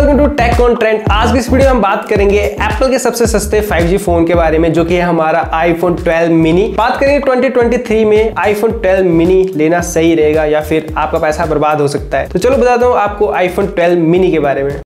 Welcome to tech on trend आज की इस वीडियो में हम बात करेंगे एप्पल के सबसे सस्ते 5G फ़ोन के बारे में, जो कि है हमारा आईफोन 12 मिनी बात करेंगे 2023 में आईफोन 12 मिनी लेना सही रहेगा या फिर आपका पैसा बर्बाद हो सकता है। तो चलो बताता हूँ आपको आईफोन 12 मिनी के बारे में।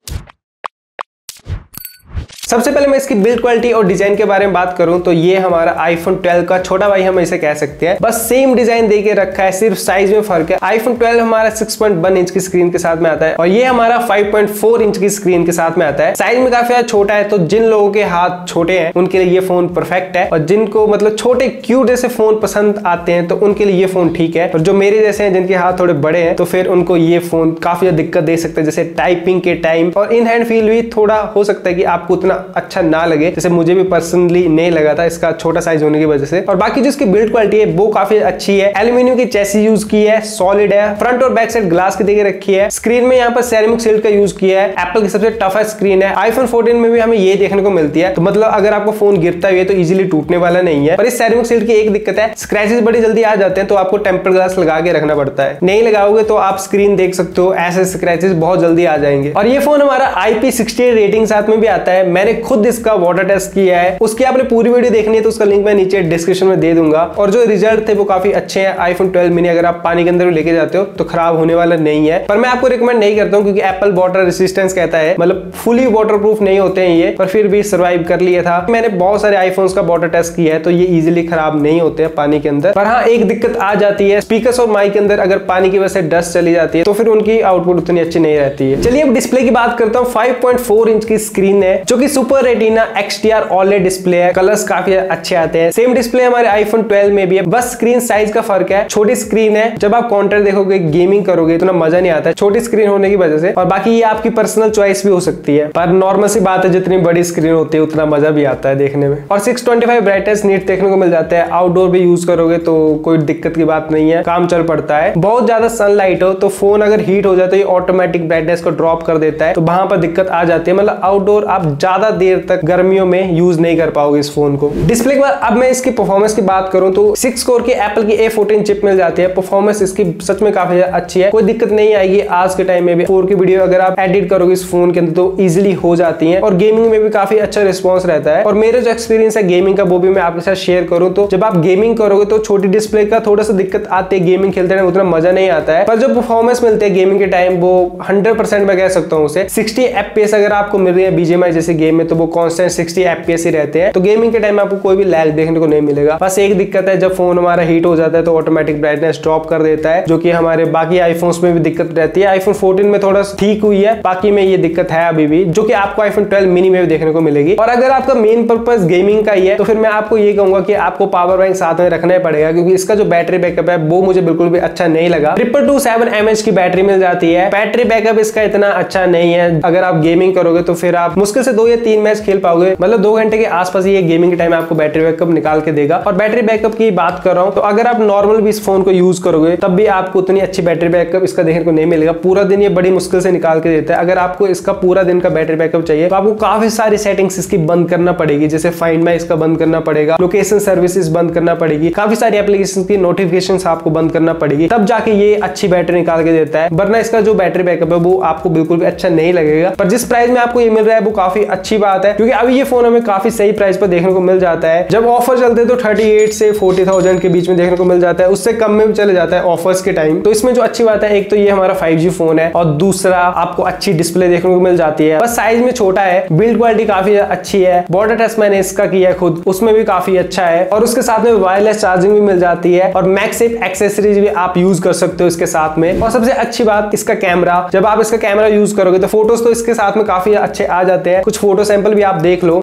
सबसे पहले मैं इसकी बिल्ड क्वालिटी और डिज़ाइन के बारे में बात करूँ तो ये हमारा आईफोन 12 का छोटा भाई हम इसे कह सकते हैं। बस सेम डिज़ाइन दे के रखा है, सिर्फ़ साइज़ में फ़र्क है। आईफोन 12 हमारा 6.1 इंच की स्क्रीन के साथ में आता है और ये हमारा 5.4 इंच की स्क्रीन के साथ में आता है। साइज़ में काफ़ी छोटा है तो जिन लोगों के हाथ छोटे हैं, उनके लिए ये फ़ोन परफेक्ट है। और जिनको मतलब छोटे क्यूट जैसे फ़ोन पसंद आते हैं तो उनके लिए ये फ़ोन ठीक है। और जो मेरे जैसे हैं, जिनके हाथ थोड़े बड़े हैं तो फिर उनको ये फ़ोन काफ़ी दिक्कत दे सकते हैं, जैसे टाइपिंग के टाइम और इन हैंड फील भी थोड़ा हो सकता है कि आपको उतना अच्छा ना लगे, जैसे मुझे भी पर्सनली नहीं लगा था इसका छोटा साइज़ होने की वजह से। और बाकी जो इसकी बिल्ड क्वालिटी है, वो काफ़ी अच्छी है। एल्यूमिनियम की चेसी यूज़ की है सॉलिड है। फ्रंट और बैक साइड ग्लास की देखे रखी है। स्क्रीन में यहाँ पर सेरेमिक सिल्क का यूज़ किया है। एप्पल की सबसे टफेस्ट स्क्रीन है। आईफोन 14 में भी हमें ये देखने को मिलती है। तो मतलब अगर आपको फ़ोन गिरता है तो इजिली टूटने वाला नहीं है। और इस सेरेमिक सिल्क की एक दिक्कत है स्क्रैचेस बड़ी जल्दी आ जाते हैं तो आपको टेम्पर ग्लास लगा के रखना पड़ता है। नहीं लगाओगे तो आप स्क्रीन देख सकते हो, ऐसे स्क्रैचेस बहुत जल्दी आ जाएँगे। और ये फ़ोन हमारा आईपी सिक्सटी रेटिंग साथ में भी आता है। मैंने खुद इसका वाटर टेस्ट किया है। उसकी आपने पूरी वीडियो देखनी है तो उसका लिंक मैं नीचे डिस्क्रिप्शन में दे दूँगा। और जो रिज़ल्ट थे वो काफ़ी अच्छे हैं। आईफोन 12 मिनी अगर आप पानी के अंदर लेके जाते हो तो खराब होने वाला नहीं है। पर मैं आपको रिकमेंड नहीं करता हूँ क्योंकि एप्पल वाटर रेसिस्टेंस कहता है। मतलब फुली वाटर नहीं होते हैं ये, पर फिर भी सर्वाइव कर लिया था। मैंने बहुत सारे आईफोन का वाटर टेस्ट किया है तो ये इजिली खराब नहीं होते हैं पानी के अंदर। पर हाँ एक दिक्कत आ जाती है। स्पीकर और माइक के अंदर अगर पानी की वजह से डस्ट चली जाती है तो फिर उनकी आउटपुट उतनी अच्छी नहीं रहती है। चलिए अब डिस्प्ले की बात करता हूँ। फाइव इंच की स्क्रीन है, जो की super retina XTR already display है। कलर्स काफ़ी अच्छे आते हैं। सेम डिस्प्ले हमारे आईफोन 12 में भी है। बस स्क्रीन साइज़ का फ़र्क है। छोटी स्क्रीन है। जब आप काउंटर देखोगे गेमिंग करोगे इतना मज़ा नहीं आता। है छोटी स्क्रीन होने की वजह से। और बाकी ये आपकी पर्सनल चॉइस भी हो सकती है। पर नॉर्मल सी बात है, जितनी बड़ी स्क्रीन होती है, उतना मज़ा भी आता है देखने में। और सिक्स ब्राइटनेस नीट देखने को मिल जाता है। आउटडोर भी यूज़ करोगे तो कोई दिक्कत की बात नहीं है। काम चल पड़ता है। बहुत ज़्यादा सनलाइट हो तो फ़ोन अगर हीट हो जाए तो ये ऑटोमेटिक ब्राइटनेस को ड्रॉप कर देता है। तो वहाँ पर दिक्कत आ जाती है। मतलब आउटडोर आप ज़्यादा देर तक गर्मियों में यूज़ नहीं कर पाओगे इस फ़ोन को। डिस्प्ले के बाद अब मैं इसकी परफॉर्मेंस की बात करूँ तो सिक्स कोर की एप्पल की ए चिप मिल जाती है। परफॉर्मेंस इसकी सच में काफ़ी अच्छी है। कोई दिक्कत नहीं आएगी। आज के टाइम में भी फोर की वीडियो अगर आप एडिट करोगे इस फ़ोन के अंदर तो इजिली हो जाती है। और गेमिंग में भी काफ़ी अच्छा रिस्पॉन्स रहता है। और मेरा जो एक्सपीरियंस है गेमिंग का, वो भी मैं आपके साथ शेयर करूँ तो जब आप गेमिंग करोगे तो छोटी डिस्प्ले का थोड़ा सा दिक्कत आती है। गेमिंग खेलते हैं उतना मज़ा नहीं आता है। पर जो परफॉर्मेंस मिलते हैं गेमिंग के टाइम वो हंड्रेड परसेंट मैं कह सकता हूँ उसे। सिक्सटी एफ़ अगर आपको मिल रही है बीजेमआई जैसे गेम में तो वो कॉन्स्टेंट सिक्सटी एफ़ ही रहते हैं। तो गेमिंग के टाइम आपको कोई भी लैग देखने को नहीं मिलेगा। बस एक दिक्कत है, जब फ़ोन हमारा हीट हो जाता है तो ऑटोमेटिक ब्राइटनेस ड्रॉप कर देता है, जो कि हमारे बाकी आईफोन्स में भी दिक्कत रहती है। आईफोन 14 में थोड़ा ठीक हुई है, बाकी में ये दिक्कत है अभी भी, जो कि आपको आईफोन 12 मिनी में भी देखने को मिलेगी। और अगर आपका मेन पर्पज गेमिंग का ही है तो फिर मैं आपको ये कहूँगा कि आपको पावर बैंक साथ में रखना ही पड़ेगा, क्योंकि इसका जो बैटरी बैकअप है, वो मुझे बिल्कुल भी अच्छा नहीं लगा। ट्रिपल टू सेवन एम की बैटरी मिल जाती है। बैटरी बैकअप इसका इतना अच्छा नहीं है। अगर आप गेमिंग करोगे तो फिर आप मुश्किल से दो या तीन मैच खेल पाओगे। मतलब दो घंटे के आसपास ये गेमिंग के टाइम आपको बैटरी बैकअप निकाल के देगा। और बैटरी बैकअप की बात कर रहा हूँ तो अगर आप नॉर्मल भी इस फ़ोन को यूज़ करोगे, तब भी आपको उतनी अच्छी बैटरी बैकअप इसका देखने को नहीं मिलेगा। पूरा दिन ये बड़ी मुश्किल से निकाल के देता है। अगर आपको इसका पूरा दिन का बैटरी बैकअप चाहिए तो आपको काफ़ी सारी सेटिंग्स इसकी बंद करना पड़ेगी। जैसे फाइंड माई इसका बंद करना पड़ेगा लोकेशन सर्विसेज़ बंद करना पड़ेगी, काफ़ी सारी एप्लीकेशन की नोटिफिकेशन आपको बंद करना पड़ेगी। तब जाके ये अच्छी बैटरी निकाल के देता है। वरना इसका जो बैटरी बैकअप है, वो आपको बिल्कुल भी अच्छा नहीं लगेगा। पर जिस प्राइस में आपको ये मिल रहा है, वो काफ़ी अच्छी बात है क्योंकि अभी ये फ़ोन हमें काफ़ी सही प्राइस पर देखने को मिल जाता है। जब ऑफ़र चलते हैं तो 38 से 40,000 के बीच में देखने को मिल जाता है उससे कम में भी चले जाता है ऑफर्स के टाइम तो इसमें जो अच्छी बात है एक तो ये हमारा 5G फ़ोन है और दूसरा आपको अच्छी डिस्प्ले देखने को मिल जाती है। बस साइज़ में छोटा है बिल्ड क्वालिटी काफ़ी अच्छी है बॉर्डर टेस्ट मैंने इसका किया है खुद उसमें भी काफ़ी अच्छा है और उसके साथ में वायरलेस चार्जिंग भी मिल जाती है और मैक्सिफ एक्सेसरीज भी आप यूज़ कर सकते हो इसके साथ में। और सबसे अच्छी बात इसका कैमरा जब आप इसका कैमरा यूज़ करोगे तो फ़ोटोज़ तो इसके साथ में काफ़ी अच्छे आ जाते हैं कुछ फ़ोटो सैंपल भी आप देख लो।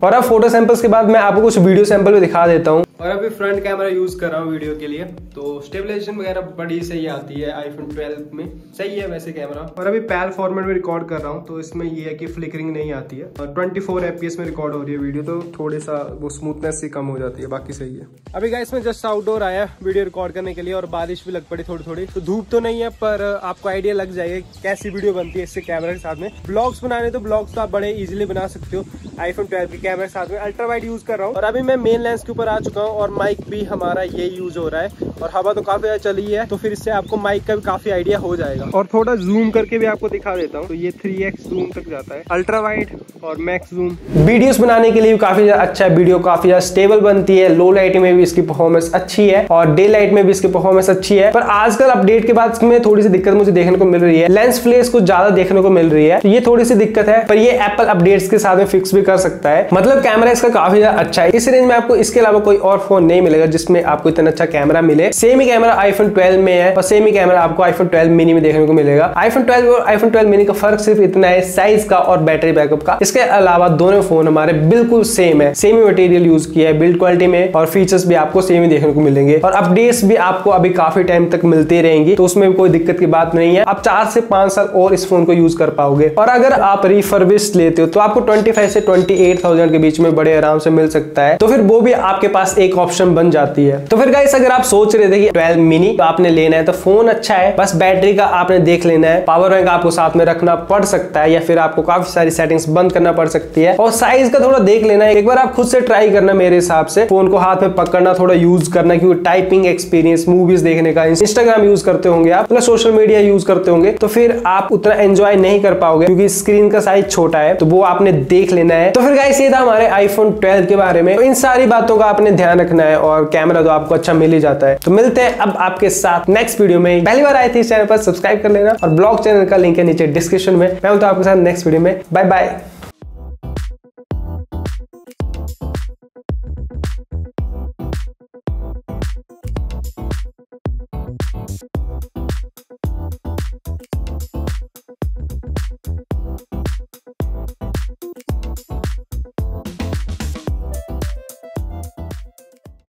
और अब फ़ोटो सैंपल्स के बाद मैं आपको कुछ वीडियो सैंपल भी दिखा देता हूँ। और अभी फ्रंट कैमरा यूज़ कर रहा हूँ वीडियो के लिए तो स्टेबलाइजेशन वगैरह बड़ी सही आती है आईफोन 12 में। सही है वैसे कैमरा और अभी पैल फॉर्मेट में रिकॉर्ड कर रहा हूँ तो इसमें ये है कि फ्लिकरिंग नहीं आती है। और ट्वेंटी फोर में रिकॉर्ड हो रही है वीडियो तो थोड़ी सा वो स्मूथनेस ही कम हो जाती है, बाकी सही है। अभी गाइस में जस्ट आउटडोर आया वीडियो रिकॉर्ड करने के लिए, और बारिश भी लग पड़ी थोड़ी थोड़ी तो धूप तो नहीं है, पर आपको आइडिया लग जाएगा कैसी वीडियो बनती है इससे कैमरा के साथ में। ब्लॉग्स बनाने तो ब्लॉग्स तो आप बड़े इजिली बना सकते हो। आईफोन ट्वेल्व के कैमरा के साथ में अल्ट्रा वाइड यूज़ कर रहा हूँ। और अभी मैं मेन लेंस के ऊपर आ चुका हूँ। और माइक भी हमारा ये यूज़ हो रहा है। और हवा तो काफ़ी ज़्यादा चली है तो फिर इससे आपको माइक का भी काफ़ी आइडिया हो जाएगा। और थोड़ा जूम करके भी आपको दिखा देता हूँ। तो ये थ्री एक्स जूम तक जाता है। अल्ट्रा वाइड और मैक्स जूम वीडियोस बनाने के लिए भी काफ़ी अच्छा है। वीडियो काफ़ी ज़्यादा स्टेबल बनती है। लो लाइट में भी इसकी परफॉर्मेंस अच्छी है और डे लाइट में भी इसकी परफॉर्मेंस अच्छी है। पर आजकल अपडेट के बाद इसमें थोड़ी सी दिक्कत मुझे देखने को मिल रही है। लेंस फ्लेस को ज़्यादा देखने को मिल रही है। तो ये थोड़ी सी दिक्कत है। पर ये एप्पल अपडेट्स के साथ में फिक्स भी कर सकता है। मतलब कैमरा इसका काफ़ी ज़्यादा अच्छा है। इस रेंज में आपको इसके अलावा कोई और फ़ोन नहीं मिलेगा, जिसमें आपको इतना अच्छा कैमरा मिले। सेम ही कैमरा आईफोन 12 में है, और सेम ही कैमरा आपको आईफोन 12 मिनी में देखने को मिलेगा। आईफोन 12 और आईफोन 12 मिनी का फ़र्क सिर्फ़ इतना है साइज़ का और बैटरी बैकअप का। इसके अलावा दोनों फ़ोन हमारे बिल्कुल सेम है। सेम ही मटेरियल यूज़ किया है बिल्ड क्वालिटी में, और फीचर्स भी आपको सेम ही देखने को मिलेंगे। और अपडेट्स भी आपको अभी काफ़ी टाइम तक मिलती रहेंगी तो उसमें कोई दिक्कत की बात नहीं है। आप चार से पाँच साल और इस फ़ोन को यूज़ कर पाओगे। और अगर आप रिफर्बिश लेते हो तो आपको ट्वेंटी से ट्वेंटी के बीच में बड़े आराम से मिल सकता है। तो फिर वो भी आपके पास एक ऑप्शन बन जाती है। तो फिर गाइस अगर आप सोच रहे थे कि 12 मिनी तो आपने लेना है तो फ़ोन अच्छा है, बस बैटरी का आपने देख लेना है। पावर बैंक आपको साथ में रखना पड़ सकता है या फिर आपको काफ़ी सारी सेटिंग्स बंद करना पड़ सकती है। और साइज़ का थोड़ा देख लेना है। एक बार आप खुद से ट्राई करना मेरे हिसाब से। फ़ोन को हाथ में पकड़ना, थोड़ा यूज़ करना, क्योंकि टाइपिंग एक्सपीरियंस मूवीज़ देखने का इंस्टाग्राम यूज़ करते होंगे आप मतलब सोशल मीडिया यूज़ करते होंगे तो फिर आप उतना एंजॉय नहीं कर पाओगे, क्योंकि स्क्रीन का साइज़ छोटा है तो वो आपने देख लेना है। तो फिर गाइस ये था हमारे आईफोन 12 के बारे में। तो इन सारी बातों का आपने ध्यान रखना है और कैमरा तो आपको अच्छा मिल ही जाता है। तो मिलते हैं अब आपके साथ नेक्स्ट वीडियो में। पहली बार आए थे इस चैनल पर सब्सक्राइब कर लेना और ब्लॉग चैनल का लिंक है नीचे डिस्क्रिप्शन में। मैं तो आपके साथ नेक्स्ट वीडियो में। Bye bye